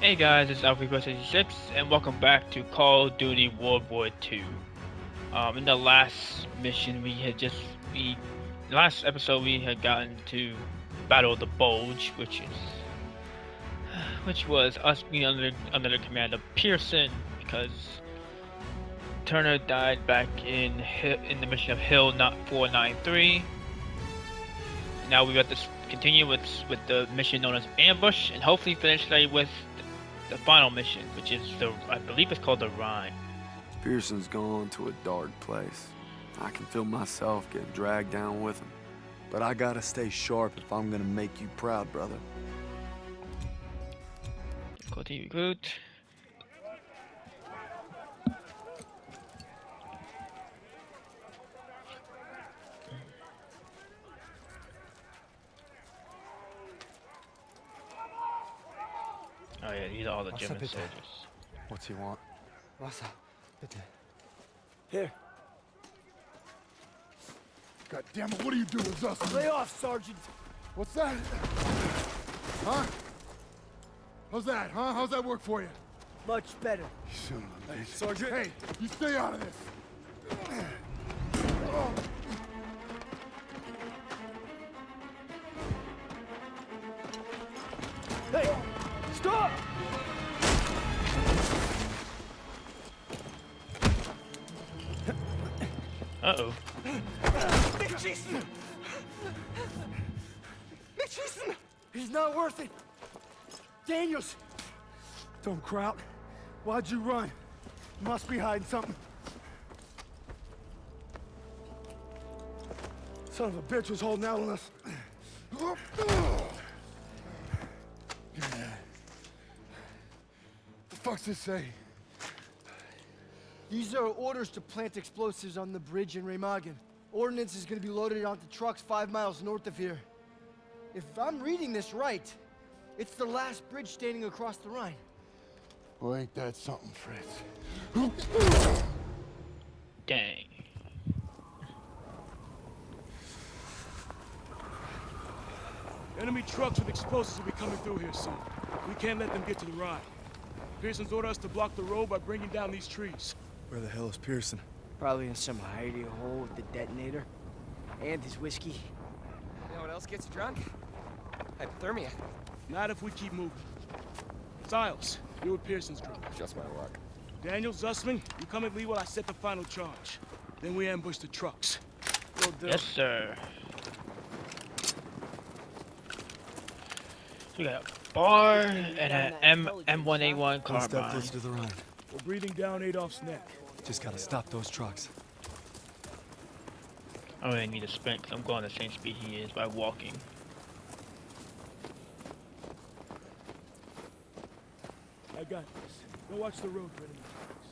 Hey guys, it's Alfie66 and welcome back to Call of Duty World War II. Um, in the last mission we had just, we, last episode we had gotten to Battle of the Bulge, which is, which was us being under, under the command of Pierson because Turner died back in in the mission of Hill 493. Now we got to continue with with the mission known as Ambush and hopefully finish today with the final mission, which is the I believe it's called the Rhine. Pierson's gone to a dark place. I can feel myself getting dragged down with him. But I gotta stay sharp if I'm gonna make you proud, brother. Continue recruit. Oh yeah, these are all the What's German up with that? soldiers. What's he want? Wasser, bitte. Here. God damn it, what are you doing, Zussman? Lay off, Sergeant. What's that? Huh? How's that, huh? How's that work for you? Much better. You son of a bitch. Sergeant. Hey, you stay out of this. Daniels! Don't Kraut. Why'd you run? Must be hiding something. Son of a bitch was holding out on us. The fuck's this say? These are orders to plant explosives on the bridge in Remagen. Ordnance is gonna be loaded onto trucks five miles north of here. If I'm reading this right, it's the last bridge standing across the Rhine. Well, ain't that something, Fritz? Dang. Enemy trucks with explosives will be coming through here soon. We can't let them get to the Rhine. Pierson's ordered us to block the road by bringing down these trees. Where the hell is Pierson? Probably in some hidey hole with the detonator. And his whiskey. You know what else gets you drunk? Hypothermia. Not if we keep moving. Stiles, you're with Pierson's group. Just my luck. Daniel, Zussman, you come at me while I set the final charge. Then we ambush the trucks. Will do. Yes, sir. So we got a bar and an M M1A1 One step carbine. closer to the Rhine. We're breathing down Adolf's neck. Just gotta stop those trucks. I don't really need a sprint because I'm going the same speed he is by walking. Got this. Go watch the road for enemy trucks.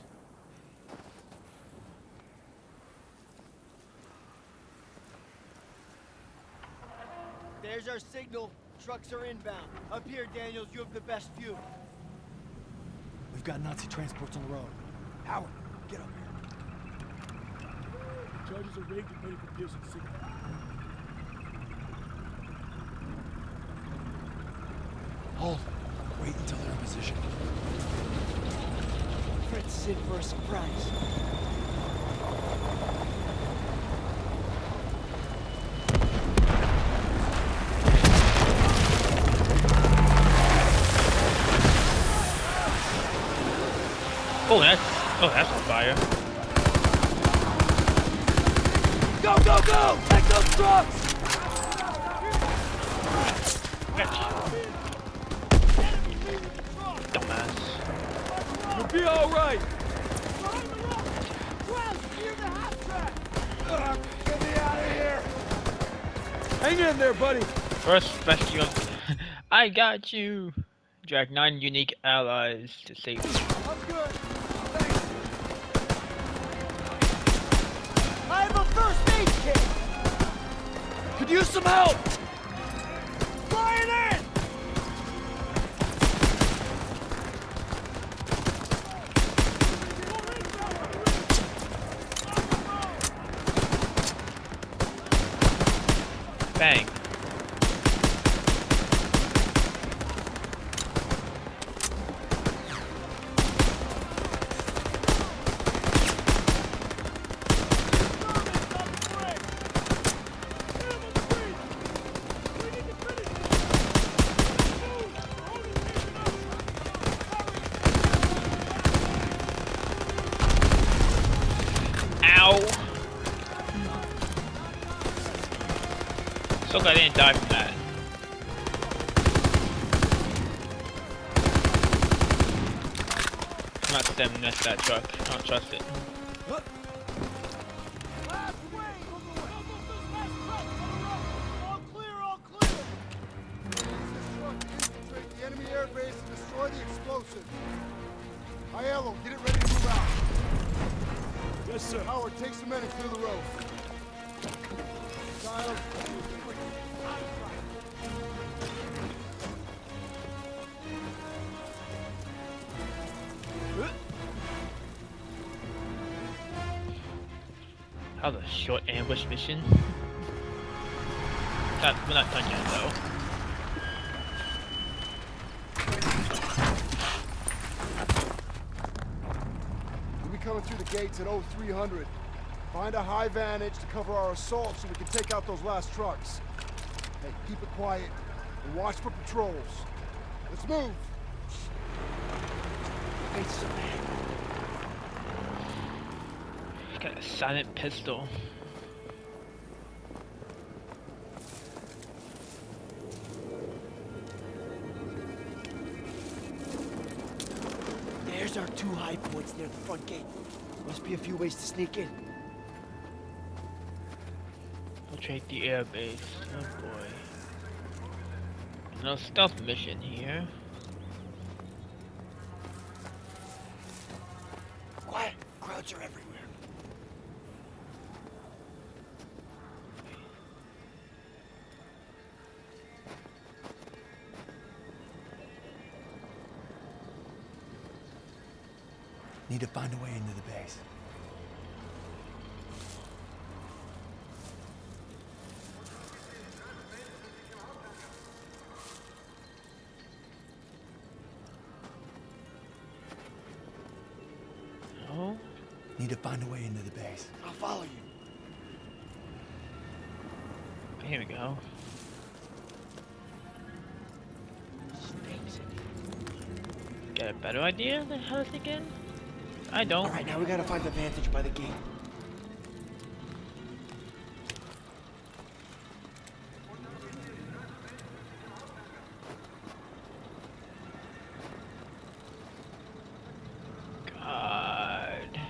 There's our signal. Trucks are inbound. Up here, Daniels, you have the best view. We've got Nazi transports on the road. Howard, get up here. The Charges are rigged and ready for Pierson's signal. Hold. Wait until they're in position. Fritz in for a surprise. Oh, that's oh, that's on fire. Go, go, go! Take those trucks! Dumbass. You'll be all right. Get me out of here! Hang in there, buddy. First rescue. I got you. Drag nine unique allies to safety. I'm good. Thanks. I have a first aid kit. Could use some help. Die from that. Not next that truck. I don't trust it. That was a short ambush mission. Not, we're not done yet though. we'll be coming through the gates at 0300. Find a high vantage to cover our assault so we can take out those last trucks. Hey, keep it quiet and watch for patrols. Let's move. He's got a silent pistol. There's our two high points near the front gate. Must be a few ways to sneak in. I'll Infiltrate the airbase. Oh boy. No stealth mission here. Quiet. Crowds are everywhere. Need to find a way into the base. Oh, Need to find a way into the base. I'll follow you. here we go. Got a better idea than how to sneak in? I don't. All right, now we gotta find the vantage by the gate. God.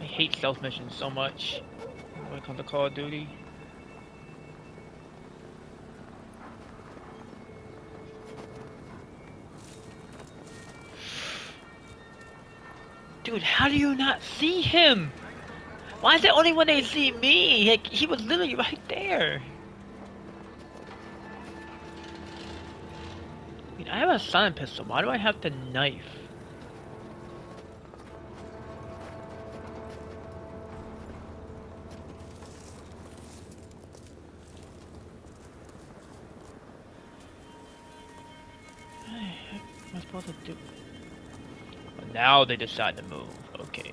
I hate stealth missions so much when it comes to Call of Duty. Dude, how do you not see him? Why is it only when they see me? Like, he was literally right there. I mean, I have a silent pistol. Why do I have the knife? Now they decide to move. Okay.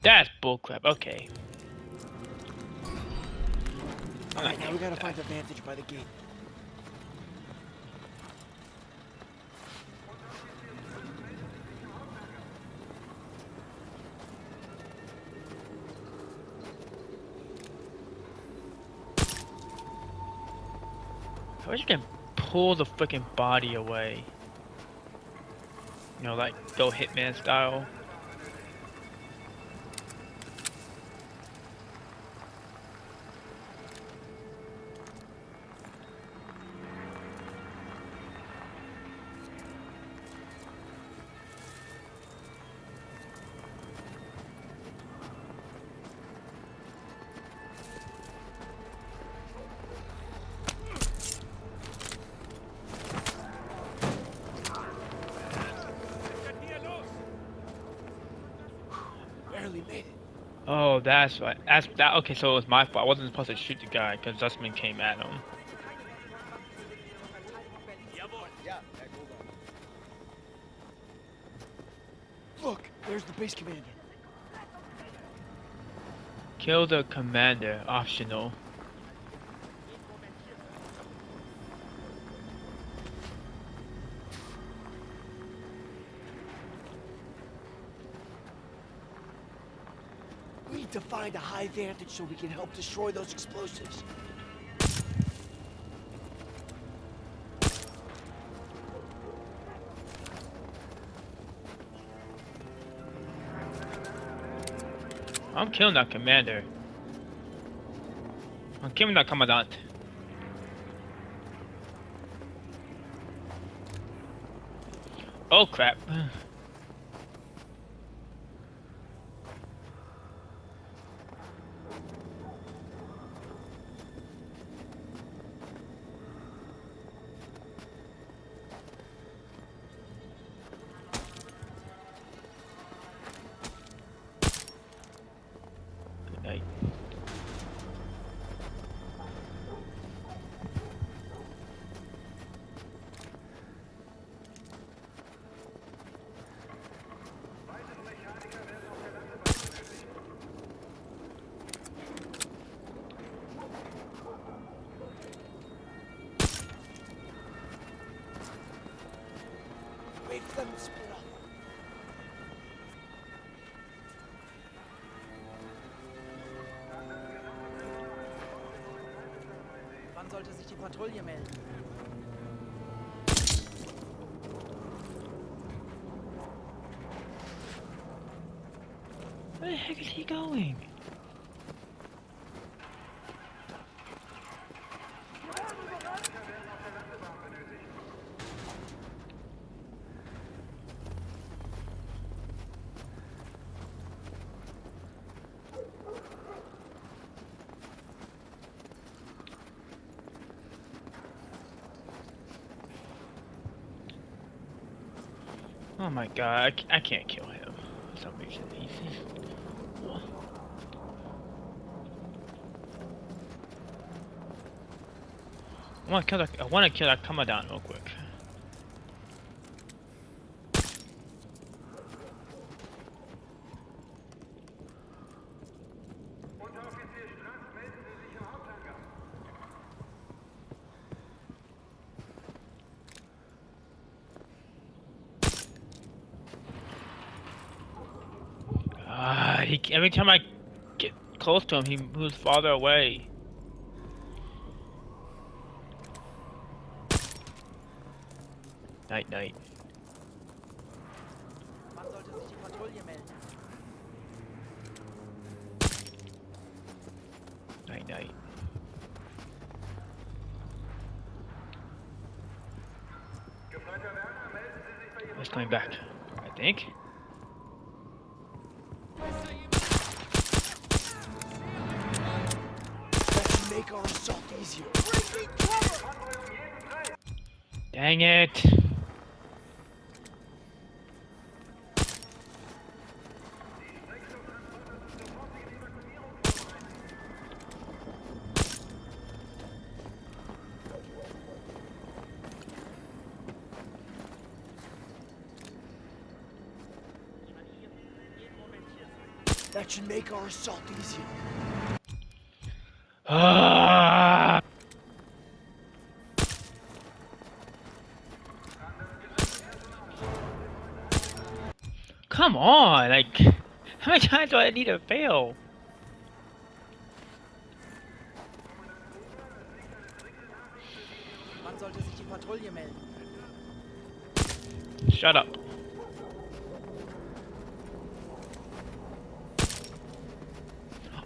That's bullcrap. Okay. All right, now we gotta find the vantage by the gate. Wish you can pull the freaking body away. You know, like go Hitman style. Oh, that's right. That's that. Okay, so it was my fault. I wasn't supposed to shoot the guy because Zussman came at him. Look, there's the base commander. Kill the commander, optional. Find a high vantage so we can help destroy those explosives. I'm killing that commander. I'm killing that commandant. Oh crap. Where the heck is he going? My god, I can't kill him. Some reason, he's, he's I want to kill that. I want to kill that commandant real quick. Ah, he, every time I get close to him, he moves farther away. Night, night. Night, night. He's coming back, I think. Dang it! That should make our assault easier. Ah! Many times do I need to fail? Wann sollte sich die Patrouille melden? Shut up.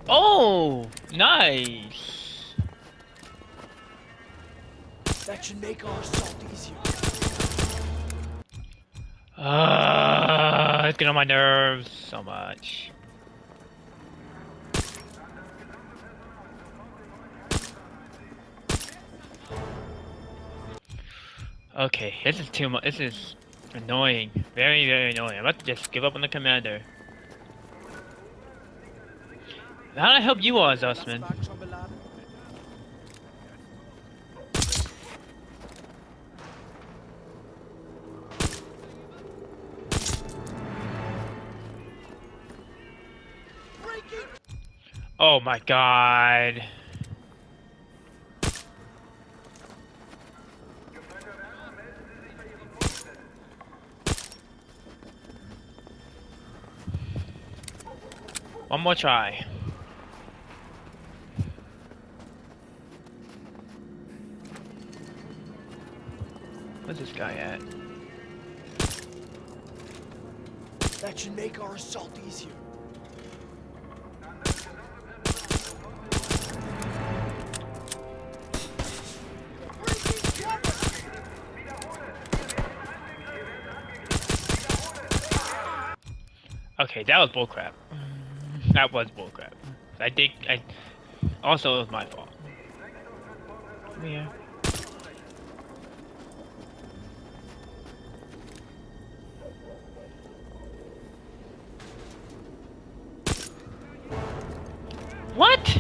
Oh, nice. That should make our assault easier. Ah, it's getting on my nerves so much. Okay, this is too much. This is annoying. Very, very annoying. I'm about to just give up on the commander. How do I help you all, Zussman? Oh my god. One more try. Where's this guy at? That should make our assault easier. Okay, that was bullcrap. That was bullcrap. I did. I also it was my fault. Yeah. What?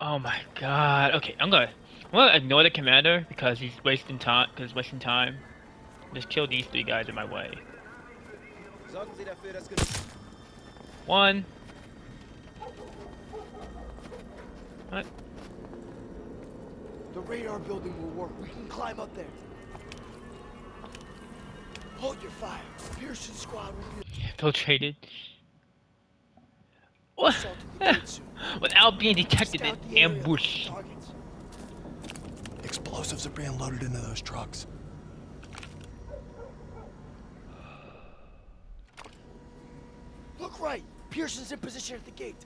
Oh my god. Okay, I'm gonna I'm gonna ignore the commander because he's wasting time. Because wasting time. Just kill these three guys in my way. Sorgen Sie dafür, dass genug... One. What? The radar building will work. We can climb up there. Hold your fire. Pierson's squad will be Infiltrated. What? assaulting the gate soon. Without being detected in the area for ambush. Explosives are being loaded into those trucks. Right. Pierson's in position at the gate.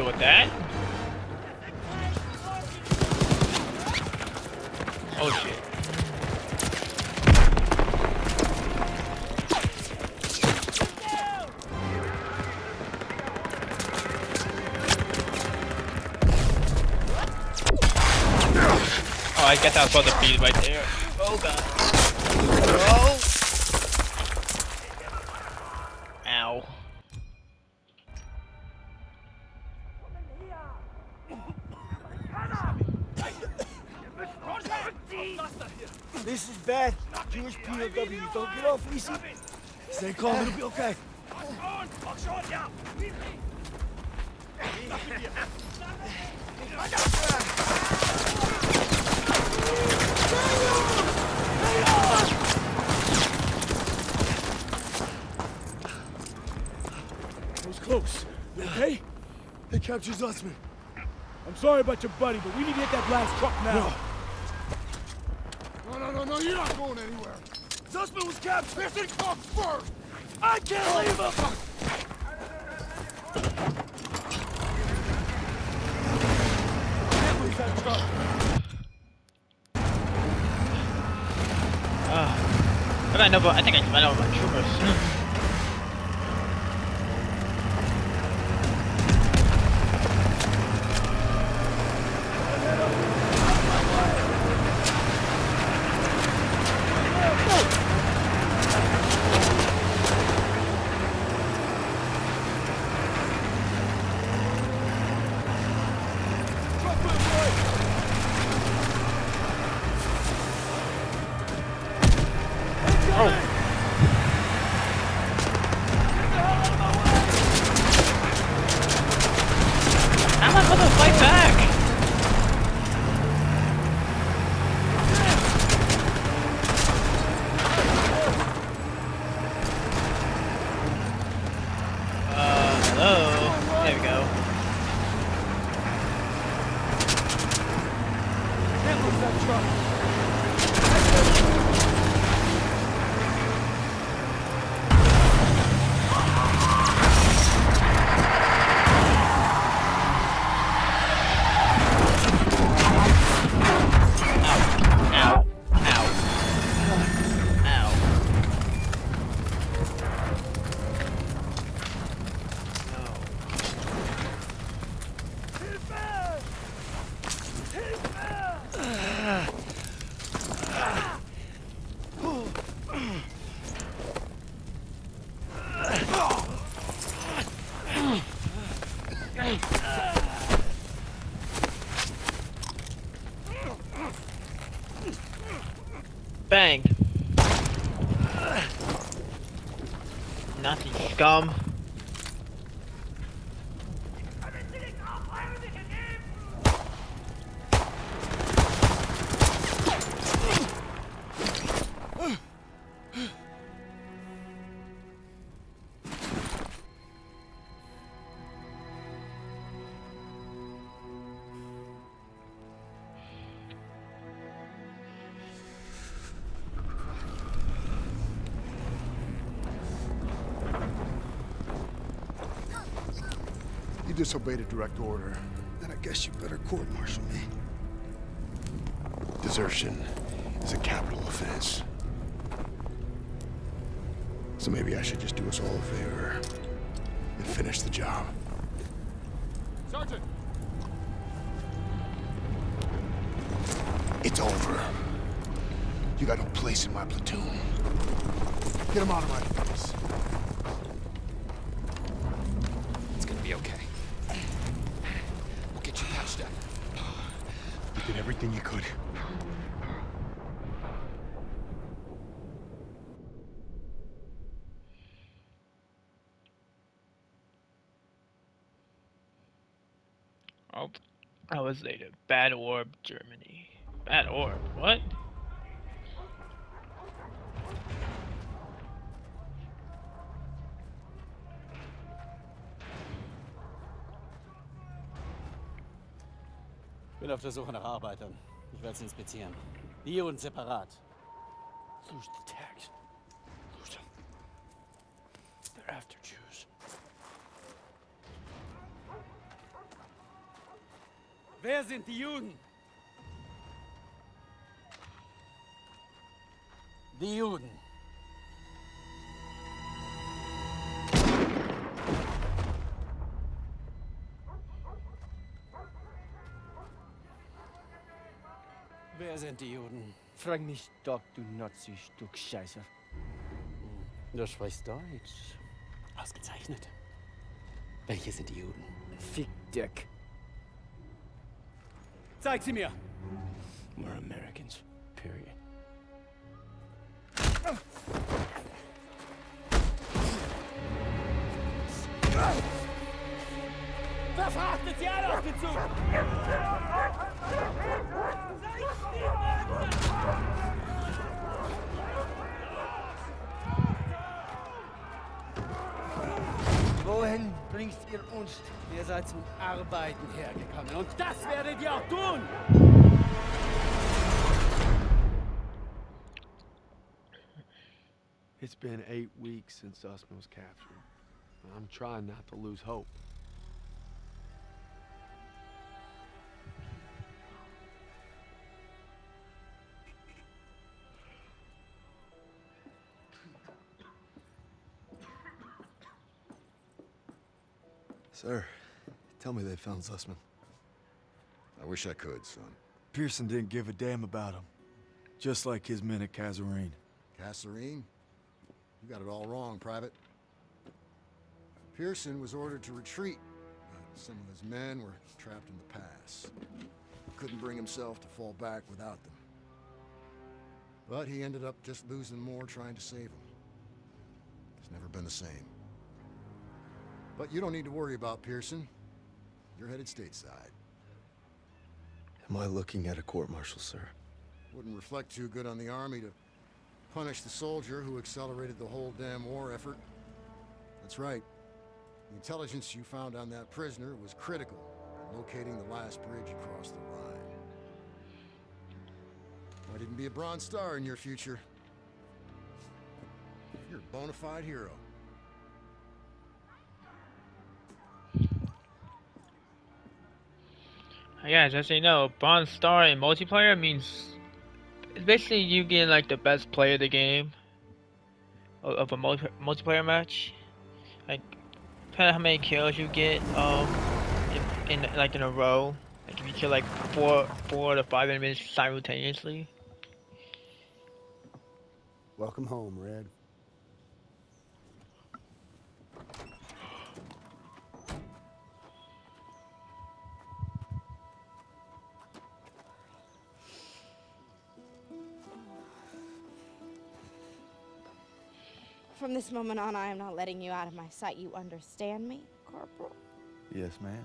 Deal with that. Oh shit. Oh, I guess I was about to it right there. Oh god. Easy. Stay calm, it'll be okay. That was close. You okay? They captured Zussman. I'm sorry about your buddy, but we need to hit that last truck now. No, no, no, no, you're not going anywhere. Zussman was captured. Pierson comes first. I can't leave him. Can't leave that truck. Ah. I I think I, I know about troopers. Bang. Nazi scum. Disobeyed a direct order, then I guess you better court-martial me. Desertion is a capital offense. So maybe I should just do us all a favor and finish the job. Sergeant! It's over. You got no place in my platoon. Get him out of my face. It's gonna be okay. We'll get you patched up. You did everything you could. I was later. Bad Orb, Germany. Bad Orb, what? Bin auf der Suche nach Arbeitern. Ich werde sie inspizieren. Die und separat. Lose the tags. Lose them. They're after Jews. Wer sind die Juden? Die Juden. Wer sind die Juden? Frag mich doch, du Nazi-Stück Scheiße. Du sprichst Deutsch. Ausgezeichnet. Welche sind die Juden? Fick Dick. Zeig sie mir! We're Americans. Period. Verfrachtet sie alle auf den Zug! Wohin bringst ihr uns? Ihr seid zum Arbeiten hergekommen und das werdet ihr auch tun! It's been eight weeks since Usman was captured. I'm trying not to lose hope. Tell me they found Zussman. I wish I could, son. Pierson didn't give a damn about him. Just like his men at Kazarine. Kasserine? You got it all wrong, Private. Pierson was ordered to retreat, but some of his men were trapped in the pass. Couldn't bring himself to fall back without them. But he ended up just losing more trying to save them. It's never been the same. But you don't need to worry about Pierson. You're headed stateside. Am I looking at a court-martial, sir? Wouldn't reflect too good on the Army to punish the soldier who accelerated the whole damn war effort. That's right. The intelligence you found on that prisoner was critical in locating the last bridge across the Rhine. Why didn't be a Bronze Star in your future? You're a bona fide hero. Yeah, just so you know, Bronze Star in multiplayer means it's basically you getting like the best player of the game of, of a multi multiplayer match. Like, depending on how many kills you get, um, in, in like in a row. Like if you kill like four, four to five enemies simultaneously. Welcome home, Red. From this moment on, I am not letting you out of my sight. You understand me, Corporal? Yes, ma'am.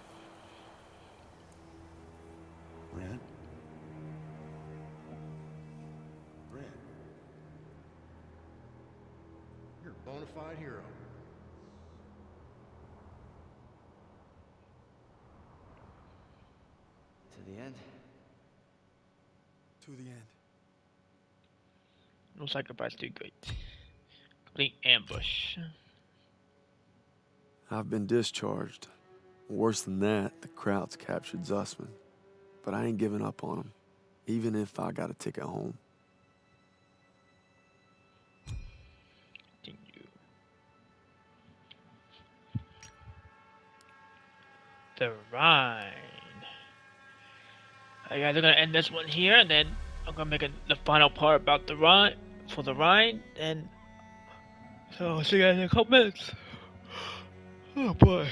Bona fide hero. To the end? To the end. No sacrifice too great. Complete ambush. I've been discharged. Worse than that, the Krauts captured Zussman. But I ain't giving up on him, even if I got a ticket home. The Rhine. Alright guys, I'm gonna end this one here and then I'm gonna make a, the final part about the Rhine for the Rhine and so I'll see you guys in a couple minutes. Oh boy.